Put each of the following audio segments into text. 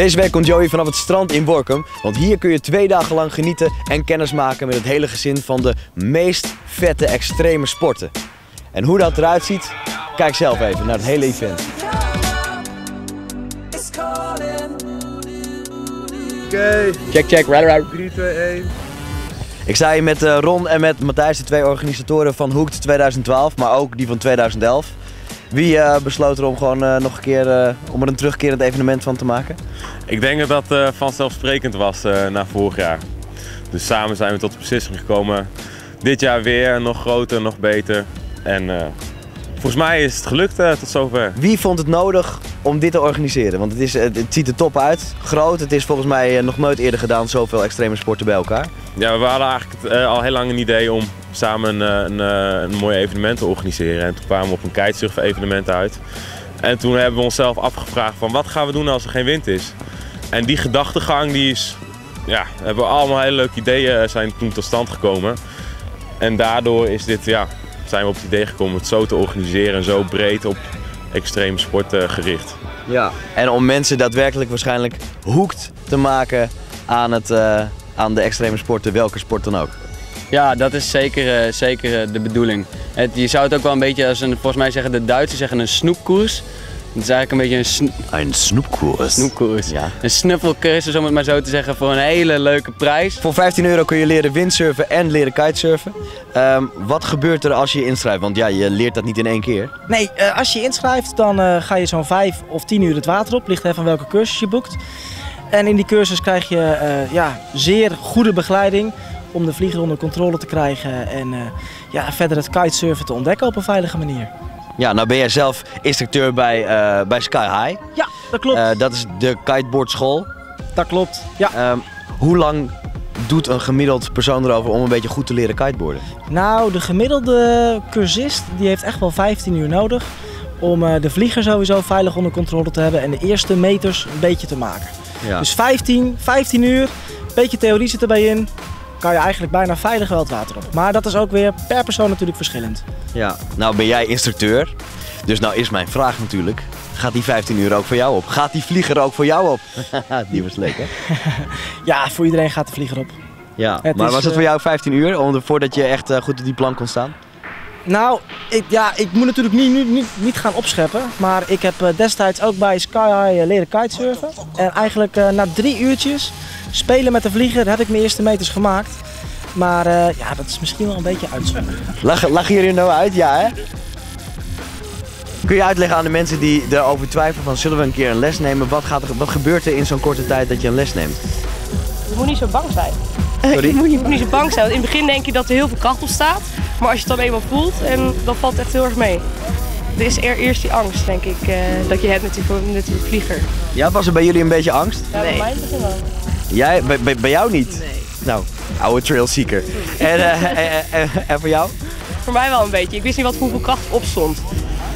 Deze week komt Joey vanaf het strand in Borkum, want hier kun je twee dagen lang genieten en kennis maken met het hele gezin van de meest vette extreme sporten. En hoe dat eruit ziet, kijk zelf even naar het hele event. Oké, Check, check, right, right. 3, 2, 1. Ik sta hier met eh, Ron en met Matthijs, de twee organisatoren van Hoekt 2012, maar ook die van 2011. Wie eh, besloot er om gewoon eh, nog een keer eh, om er een terugkerend evenement van te maken? Ik denk dat dat vanzelfsprekend was na vorig jaar. Dus samen zijn we tot de beslissing gekomen. Dit jaar weer nog groter, nog beter. En volgens mij is het gelukt tot zover. Wie vond het nodig om dit te organiseren? Want het, is, het, het ziet er top uit, groot. Het is volgens mij nog nooit eerder gedaan, zoveel extreme sporten bij elkaar. Ja, we hadden eigenlijk al heel lang een idee om samen een, een, eh, een mooi evenement te organiseren. En toen kwamen we op een kitesurf evenement uit. En toen hebben we onszelf afgevraagd van wat gaan we doen als er geen wind is? En die gedachtegang die is, ja, hebben we allemaal hele leuke ideeën eh, zijn toen tot stand gekomen. En daardoor is dit, ja, zijn we op het idee gekomen om het zo te organiseren en zo breed op extreme sport eh, gericht. Ja. En om mensen daadwerkelijk waarschijnlijk hoekt te maken aan, het, eh, aan de extreme sporten, welke sport dan ook. Ja, dat is zeker, eh, zeker eh, de bedoeling. Het, je zou het ook wel een beetje als een, volgens mij zeggen de Duitsers zeggen een snoepkoers. Het is eigenlijk een beetje een sno- Een snoepkoers. snoepkoers. Ja. Een snuffelcursus om het maar zo te zeggen voor een hele leuke prijs. Voor 15 euro kun je leren windsurfen en leren kitesurfen. Ehm, wat gebeurt er als je je inschrijft? Want ja, je leert dat niet in één keer. Nee, eh, als je je inschrijft, dan eh, ga je zo'n 5 of 10 uur het water op. Ligt even aan welke cursus je boekt. En in die cursus krijg je eh, ja, zeer goede begeleiding om de vlieger onder controle te krijgen. En eh, ja, verder het kitesurfen te ontdekken op een veilige manier. Ja, nou ben jij zelf instructeur bij, eh, bij Sky High. Ja, dat klopt. Eh, dat is de kiteboardschool. dat klopt. Ja. Ehm, hoe lang doet een gemiddeld persoon erover om een beetje goed te leren kiteboarden? Nou, de gemiddelde cursist die heeft echt wel 15 uur nodig om de vlieger sowieso veilig onder controle te hebben en de eerste meters een beetje te maken. Ja. Dus 15, 15 uur, een beetje theorie zit erbij in, kan je eigenlijk bijna veilig wel het water op. Maar dat is ook weer per persoon natuurlijk verschillend. ja. Nou ben jij instructeur. Dus nou is mijn vraag natuurlijk. Gaat die 15 uur ook voor jou op? Gaat die vlieger ook voor jou op? die was leuk hè? Ja, voor iedereen gaat de vlieger op. Ja. Het maar is, was het eh, voor jou 15 uur? Om, voordat je echt eh, goed op die plank kon staan? Nou, ik, ja, ik moet natuurlijk niet, niet, niet, niet gaan opscheppen. Maar ik heb eh, destijds ook bij Sky High eh, leren kitesurfen. En eigenlijk eh, na drie uurtjes spelen met de vlieger heb ik mijn eerste meters gemaakt. Maar eh, ja, dat is misschien wel een beetje uitzondering. Lachen, lachen jullie nou uit? Ja hè? Kun je uitleggen aan de mensen die erover twijfelen van zullen we een keer een les nemen? Wat, gaat er, wat gebeurt er in zo'n korte tijd dat je een les neemt? Je moet niet zo bang zijn. Sorry? Je moet niet zo bang zijn. Want in het begin denk je dat er heel veel kracht op staat. Maar als je het dan eenmaal voelt, en dan valt het echt heel erg mee. Er is er eerst die angst, denk ik, eh, dat je hebt met die, met die vlieger. Ja, was er bij jullie een beetje angst? Ja, bij mij het begin wel. Jij, bij, bij, bij jou niet? Nee. Nou, oude trailseeker. En, eh, en, en, en voor jou? Voor mij wel een beetje. Ik wist niet wat hoeveel kracht op stond.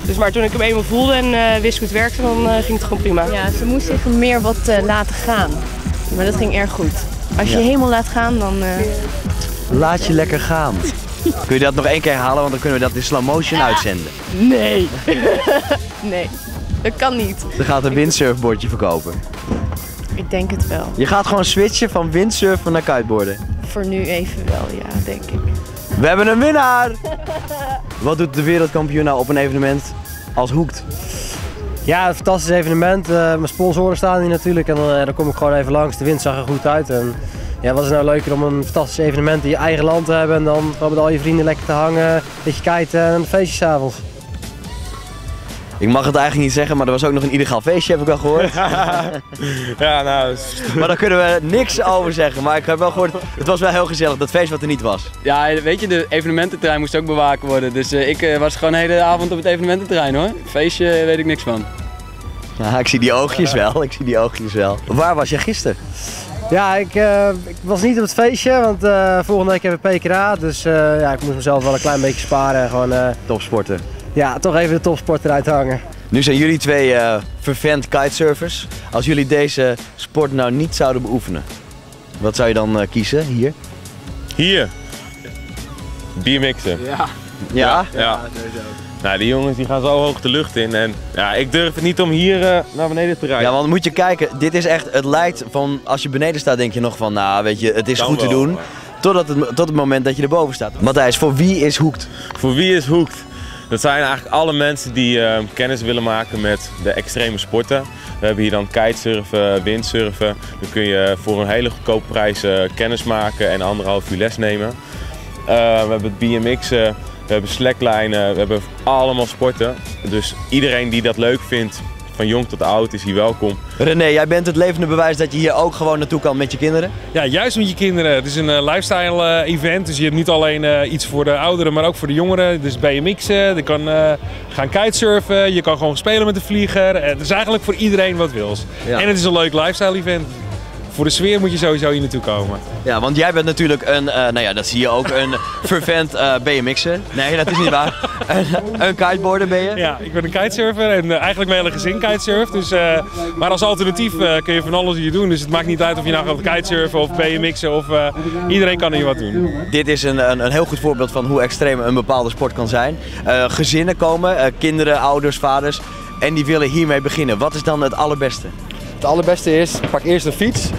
Dus maar toen ik hem eenmaal voelde en eh, wist hoe het werkte, dan eh, ging het gewoon prima. Ja, ze moest zich meer wat eh, laten gaan. Maar dat ging erg goed. Als je Ja. je helemaal laat gaan, dan... eh, Laat je lekker gaan. Kun je dat nog één keer halen, want dan kunnen we dat in slow motion uitzenden. Nee. nee, dat kan niet. Dan gaat een windsurfboardje verkopen. Ik denk het wel. Je gaat gewoon switchen van windsurfen naar kiteboarden. Voor nu even wel, ja, denk ik. We hebben een winnaar! Wat doet de wereldkampioen nou op een evenement als Hoekt? Ja, een fantastisch evenement. Eh, mijn sponsoren staan hier natuurlijk en dan, eh, dan kom ik gewoon even langs. De wind zag er goed uit. En, ja, wat is nou leuker om een fantastisch evenement in je eigen land te hebben en dan gewoon met al je vrienden lekker te hangen, een beetje kijken en een feestje s'avonds. Ik mag het eigenlijk niet zeggen, maar er was ook nog een illegaal feestje, heb ik wel gehoord. Ja, nou, maar daar kunnen we niks over zeggen. Maar ik heb wel gehoord, het was wel heel gezellig, dat feest wat er niet was. Ja, weet je, de evenemententerrein moest ook bewaken worden. Dus eh, ik eh, was gewoon de hele avond op het evenemententerrein hoor. Feestje eh, weet ik niks van. Ja, ik zie die oogjes wel, ik zie die oogjes wel. Waar was je gisteren? Ja, ik, eh, ik was niet op het feestje, want eh, volgende week hebben we PKA. Dus eh, ja, ik moest mezelf wel een klein beetje sparen en gewoon eh, Topsporten. ja, toch even de topsport eruit hangen. Nu zijn jullie twee eh vervent kitesurfers. Als jullie deze sport nou niet zouden beoefenen, wat zou je dan eh, kiezen hier? hier. Biermixen. Ja. Ja? Ja. Nou, die jongens die gaan zo hoog de lucht in. En ja, ik durf het niet om hier eh, naar beneden te rijden. Ja, want moet je kijken, dit is echt, het lijkt van, als je beneden staat denk je nog van, nou weet je, het is Kan goed te doen. maar- Totdat het, tot het moment dat je erboven staat. Matthijs, voor wie is Hoekt? Voor wie is Hoekt? Dat zijn eigenlijk alle mensen die eh, kennis willen maken met de extreme sporten. We hebben hier dan kitesurfen, windsurfen. Dan kun je voor een hele goedkope prijs eh, kennis maken en anderhalf uur les nemen. Eh, we hebben het BMX'en, we hebben slacklijnen, we hebben allemaal sporten. Dus iedereen die dat leuk vindt, van jong tot oud, is hier welkom. René, jij bent het levende bewijs dat je hier ook gewoon naartoe kan met je kinderen. Ja, juist met je kinderen. Het is een eh, lifestyle eh, event, dus je hebt niet alleen eh, iets voor de ouderen, maar ook voor de jongeren. Dus BMX'en, je kan eh, gaan kitesurfen, je kan gewoon spelen met de vlieger. Het is eigenlijk voor iedereen wat wils. Ja. En het is een leuk lifestyle event. Voor de sfeer moet je sowieso hier naartoe komen. Ja, want jij bent natuurlijk een, eh, nou ja, dat zie je ook, een fervent eh BMX'er. Nee, dat is niet waar. een, een kiteboarder ben je. Ja, ik ben een kitesurfer en eh, eigenlijk mijn hele gezin kitesurft. Dus, eh, maar als alternatief eh, kun je van alles hier doen. Dus het maakt niet uit of je nou gaat kitesurfen of BMX'en of eh, iedereen kan hier wat doen. Dit is een, een, een heel goed voorbeeld van hoe extreem een bepaalde sport kan zijn. Eh, gezinnen komen, eh, kinderen, ouders, vaders. En die willen hiermee beginnen. Wat is dan het allerbeste? Het allerbeste is, pak eerst een fiets.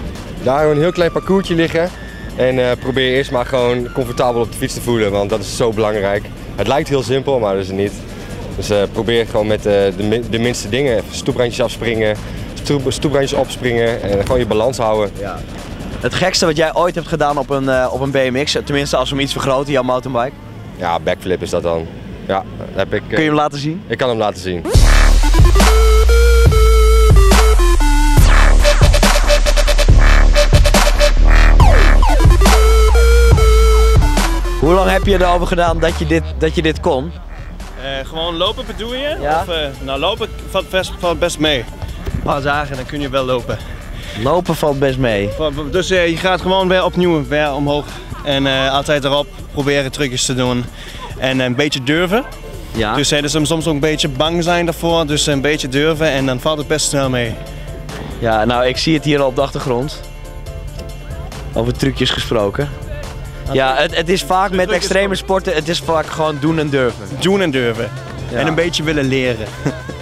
Daar een heel klein parcoursje liggen. En eh, probeer eerst maar gewoon comfortabel op de fiets te voelen, want dat is zo belangrijk. Het lijkt heel simpel, maar dat is het niet. Dus eh, probeer gewoon met eh, de, de minste dingen. Stoeprandjes afspringen, stoep, stoeprandjes opspringen en gewoon je balans houden. Ja. Het gekste wat jij ooit hebt gedaan op een, op een BMX, tenminste als we hem iets vergroten, jouw mountainbike. Ja, backflip is dat dan. Ja, heb ik, Kun je hem laten zien? ik kan hem laten zien. Hoe lang heb je erover gedaan dat je dit, dat je dit kon? Eh, gewoon lopen bedoel je? Ja. Of, eh, nou, lopen valt best, valt best mee. Een paar dagen, dan kun je wel lopen. Lopen valt best mee. Dus eh, je gaat gewoon weer opnieuw weer omhoog. En eh, altijd erop proberen trucjes te doen. En een beetje durven. Ja. Dus, dus soms ook een beetje bang zijn daarvoor. Dus een beetje durven en dan valt het best snel mee. ja, nou ik zie het hier al op de achtergrond. Over trucjes gesproken. Ja, het, het is vaak met extreme sporten, het is vaak gewoon doen en durven. Doen en durven. En een beetje willen leren.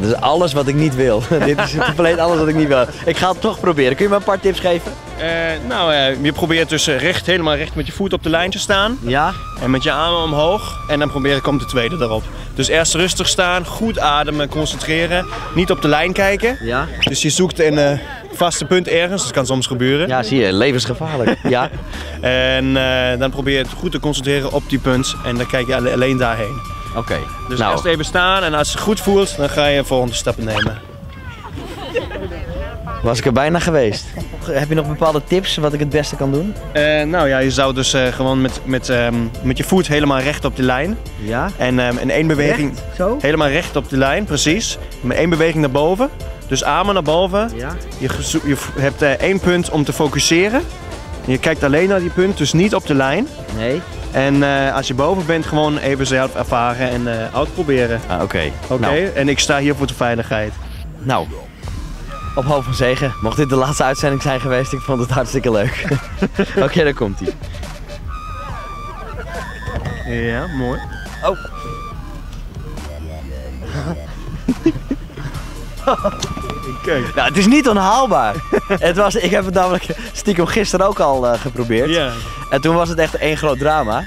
Dat is alles wat ik niet wil. Dit is compleet alles wat ik niet wil. Ik ga het toch proberen. Kun je me een paar tips geven? Eh, nou, eh, je probeert dus eh, recht, helemaal recht met je voet op de lijn te staan. Ja? En met je armen omhoog. En dan proberen komt de tweede erop. Dus eerst rustig staan, goed ademen, concentreren. Niet op de lijn kijken. Ja? Dus je zoekt een vaste punt ergens. Dat kan soms gebeuren. Ja, zie je, levensgevaarlijk. Ja? En dan probeer je het goed te concentreren op die punt. En dan kijk je alle- alleen daarheen. Oké. Dus nou, eerst even staan. En als je het goed voelt, dan ga je volgende stappen nemen. was ik er bijna geweest. Heb je nog bepaalde tips wat ik het beste kan doen? Eh, nou ja, je zou dus eh, gewoon met, met, ehm, met je voet helemaal recht op de lijn. Ja? En ehm, in één beweging Zo? helemaal recht op de lijn, precies. Met één beweging naar boven. Dus armen naar boven. Ja? Je, je hebt eh, één punt om te focusseren. Je kijkt alleen naar die punt, dus niet op de lijn. Nee? En eh, als je boven bent, gewoon even zelf ervaren en eh uitproberen. Ah, oké. Oké, Nou, en ik sta hier voor de veiligheid. nou, op hoop van zegen. Mocht dit de laatste uitzending zijn geweest, ik vond het hartstikke leuk. oké, daar komt hij. Ja, mooi. Oh. Kijk. Nou, het is niet onhaalbaar. het was, ik heb het namelijk stiekem gisteren ook al eh, geprobeerd. Ja. En toen was het echt één groot drama.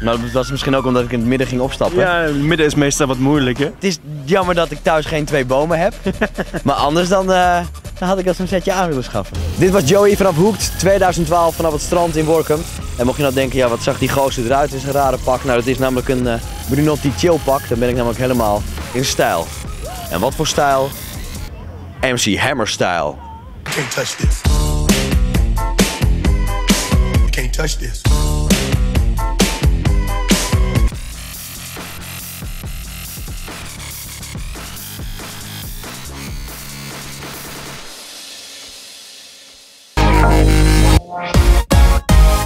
Maar dat was misschien ook omdat ik in het midden ging opstappen. ja, het midden is meestal wat moeilijk, hè? Het is jammer dat ik thuis geen twee bomen heb. maar anders dan, eh, dan had ik dat zo'n setje aan willen schaffen. Dit was Joey vanaf Hoekt 2012 vanaf het strand in Workum. En mocht je nou denken, ja wat zag die gozer eruit? Het is een rare pak. Nou dat is namelijk een eh, Brunotti chill pak. Dan ben ik namelijk helemaal in stijl. En wat voor stijl? MC Hammer style. can't touch this. das terças.